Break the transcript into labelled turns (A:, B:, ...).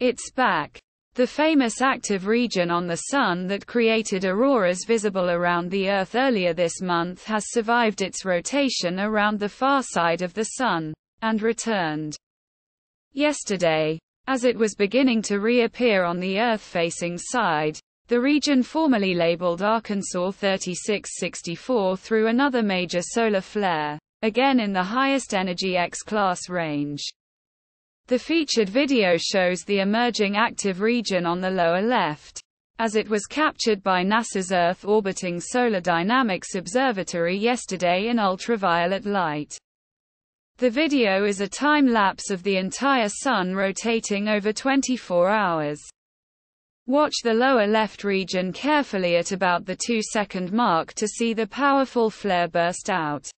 A: It's back. The famous active region on the Sun that created auroras visible around the Earth earlier this month has survived its rotation around the far side of the Sun, and returned yesterday. As it was beginning to reappear on the Earth-facing side, the region formerly labeled Arkansas 3664 threw another major solar flare, again in the highest energy X-class range. The featured video shows the emerging active region on the lower left, as it was captured by NASA's Earth Orbiting Solar Dynamics Observatory yesterday in ultraviolet light. The video is a time-lapse of the entire Sun rotating over 24 hours. Watch the lower left region carefully at about the 2-second mark to see the powerful flare burst out.